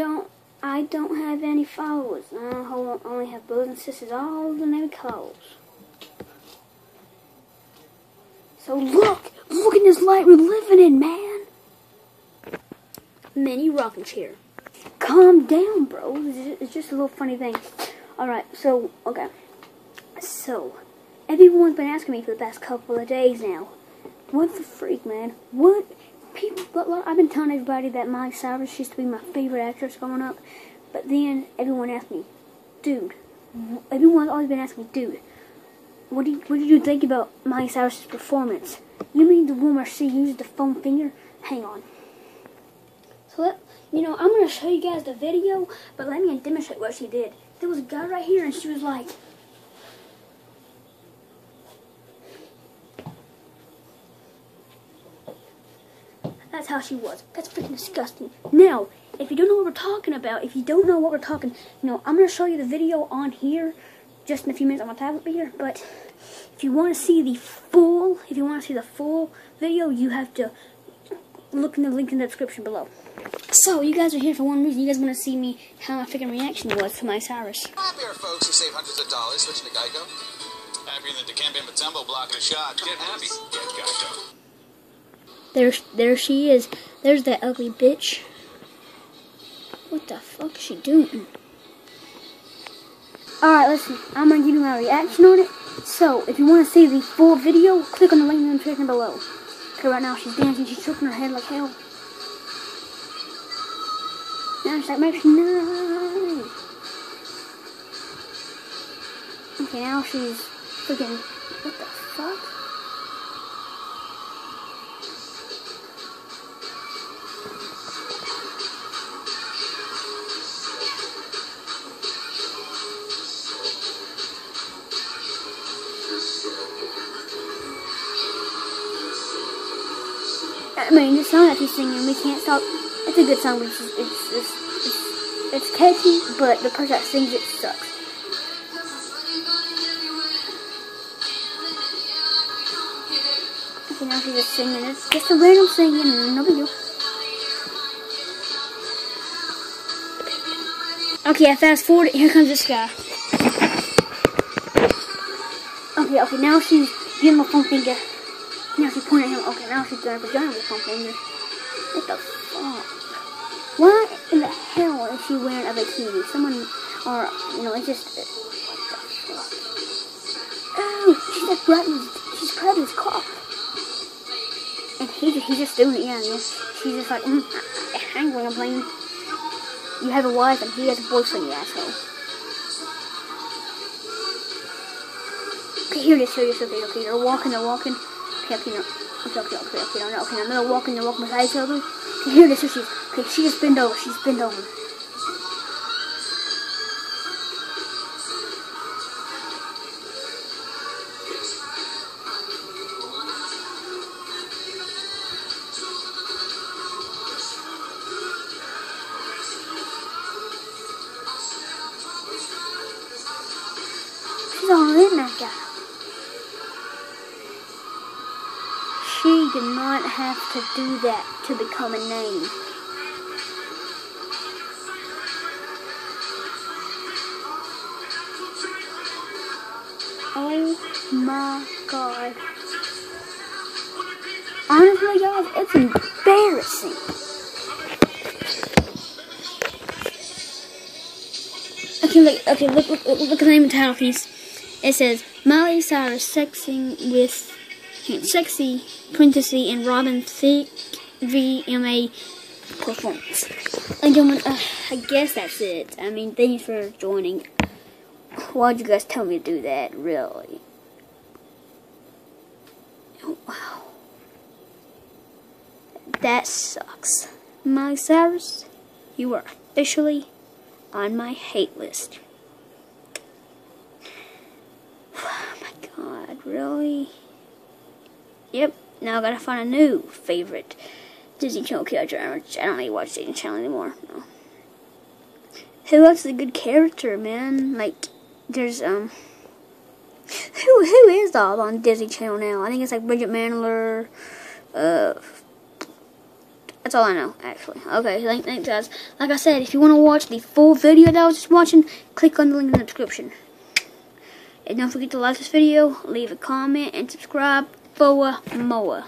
don't I don't have any followers. I only have brothers and sisters, all the name calls. So look, look at this light we're living in, man. Mini rocking chair. Calm down, bro. It's just a little funny thing. Alright, so, okay. So, everyone's been asking me for the past couple of days now. What the freak, man? What? People, I've been telling everybody that Miley Cyrus used to be my favorite actress growing up. But then everyone asked me, dude, everyone's always been asking me, dude, what do you, what did you think about Miley Cyrus's performance? You mean the where she used the foam finger? Hang on. So let, you know, I'm gonna show you guys the video, but let me demonstrate what she did. There was a guy right here, and she was like. That's how she was. That's freaking disgusting. Now, if you don't know what we're talking about, if you don't know what we're talking, you know, I'm going to show you the video on here just in a few minutes on my tablet here, but if you want to see the full, if you want to see the full video, you have to look in the link in the description below. So, you guys are here for one reason. You guys want to see me, how my freaking reaction was to Miley Cyrus. Happier folks who save hundreds of dollars switching to Geico. Happier than Dikembe Mutombo blocking a shot. Get happy. Get Geico. There, there she is. There's that ugly bitch. What the fuck is she doing? Alright, listen. I'm gonna give you my reaction on it. So, if you want to see the full video, click on the link in the description below. Okay, right now she's dancing. She's shaking her head like hell. Now she's like, makes no. Okay, now she's freaking. What the fuck? I mean, the song that he's singing, We Can't Stop, it's a good song, but it's, just, it's, it's, it's, catchy, but the person that sings it sucks. Okay, now she's just singing. It's just a random singing, no big deal. Okay, I fast forward. Here comes this guy. Okay, okay, now she's giving my foam finger. Now she's pointing at him. Okay, now she's going to vagina with something. What the fuck? Why in the hell is she wearing a bikini? Someone, or, you know, it's just? Oh, she's like grabbing, she's grabbing his cock. And he just, he's just doing it, yeah. She's just like, mm, I, I ain't you. You have a wife and he has a boyfriend, you asshole. Okay, here it is, here it is, okay, okay, they're walking, they're walking okay, okay, no. Okay, okay, okay, okay, no, no, okay, I'm gonna walk and walk beside each other. Okay, here it is, she. Okay, she just bent over, she's bent over. She's all in that guy. She did not have to do that to become a name. Oh my god. Honestly, guys, it's embarrassing. Okay, look, okay, look, look, look at the name of the title piece. It says, Miley Cyrus sexing with sexy princessy and Robin Thicke VMA performance. And gentlemen, uh, I guess that's it. I mean, thanks for joining. Why'd you guys tell me to do that, really? Oh, wow. That sucks. Miley Cyrus, you are officially on my hate list. Oh my god, really? Yep, now I gotta find a new favorite Disney Channel character. I don't even watch Disney Channel anymore. No. Who else is a good character, man? Like, there's, um, who, who is all on Disney Channel now? I think it's like Bridget Mendler, uh, That's all I know, actually. Okay, thank, thanks, guys. Like I said, if you want to watch the full video that I was just watching, click on the link in the description. And don't forget to like this video, leave a comment, and subscribe for more.